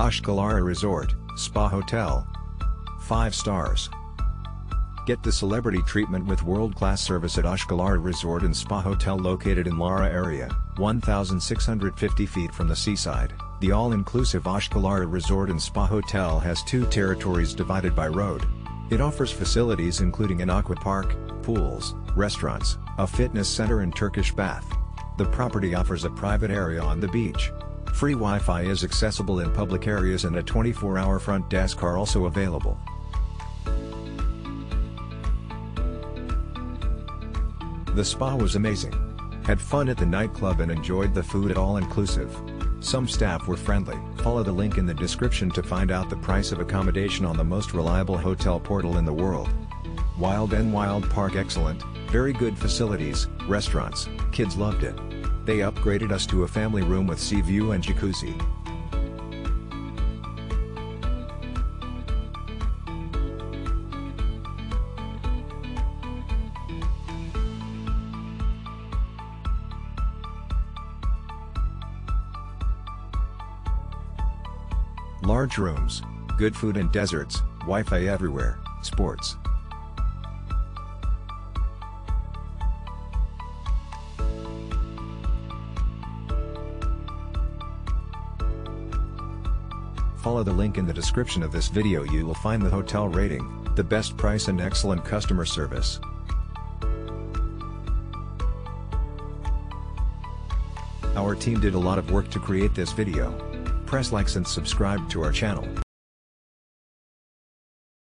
Aska Lara Resort, Spa Hotel. 5 stars. Get the celebrity treatment with world-class service at Aska Lara Resort and Spa Hotel located in Lara area, 1,650 feet from the seaside. The all-inclusive Aska Lara Resort and Spa Hotel has two territories divided by road. It offers facilities including an aqua park, pools, restaurants, a fitness center and Turkish bath. The property offers a private area on the beach. Free Wi-Fi is accessible in public areas and a 24-hour front desk are also available. The spa was amazing. Had fun at the nightclub and enjoyed the food at all inclusive. Some staff were friendly. Follow the link in the description to find out the price of accommodation on the most reliable hotel portal in the world. Wild and Wild Park excellent, very good facilities, restaurants, kids loved it. They upgraded us to a family room with sea view and jacuzzi. Large rooms, good food and desserts, Wi-Fi everywhere, sports. Follow the link in the description of this video you will find the hotel rating, the best price and excellent customer service. Our team did a lot of work to create this video. Press likes and subscribe to our channel.